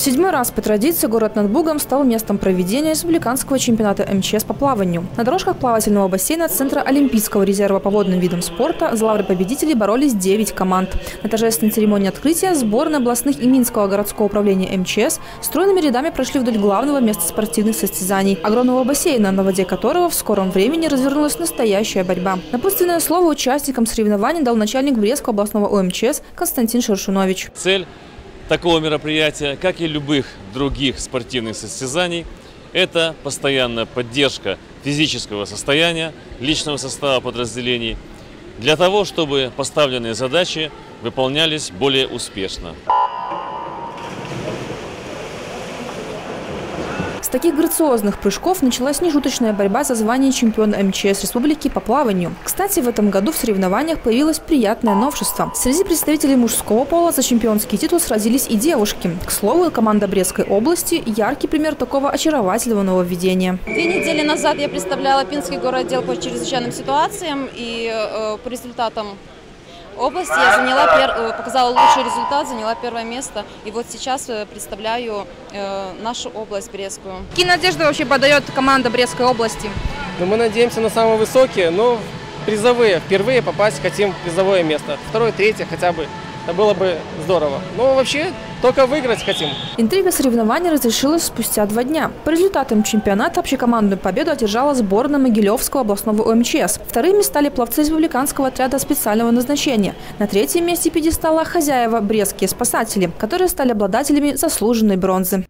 седьмой раз по традиции город над Бугом стал местом проведения республиканского чемпионата МЧС по плаванию. На дорожках плавательного бассейна Центра Олимпийского резерва по водным видам спорта за лавры победителей боролись 9 команд. На торжественной церемонии открытия сборные областных и Минского городского управления МЧС стройными рядами прошли вдоль главного места спортивных состязаний – огромного бассейна, на воде которого в скором времени развернулась настоящая борьба. Напутственное слово участникам соревнований дал начальник Брестского областного ОМЧС Константин Шершунович. Цель такого мероприятия, как и любых других спортивных состязаний, это постоянная поддержка физического состояния, личного состава подразделений, для того, чтобы поставленные задачи выполнялись более успешно. Таких грациозных прыжков началась нешуточная борьба за звание чемпиона МЧС республики по плаванию. Кстати, в этом году в соревнованиях появилось приятное новшество. Среди представителей мужского пола за чемпионский титул сразились и девушки. К слову, команда Брестской области – яркий пример такого очаровательного нововведения. Две недели назад я представляла Пинский город отдел по чрезвычайным ситуациям и э, по результатам области я заняла, э, показала лучший результат, заняла первое место. И вот сейчас э, представляю э, нашу область Брестскую. Какие надежды вообще подает команда Брестской области? Ну, мы надеемся на самые высокие, но призовые. Впервые попасть хотим в призовое место. Второе, третье хотя бы. Это было бы здорово. Но вообще только выиграть хотим. Интрига соревнований разрешилась спустя два дня. По результатам чемпионата общекомандную победу одержала сборная Могилевского областного ОМЧС. Вторыми стали пловцы республиканского отряда специального назначения. На третьем месте пьедестала хозяева брестские спасатели, которые стали обладателями заслуженной бронзы.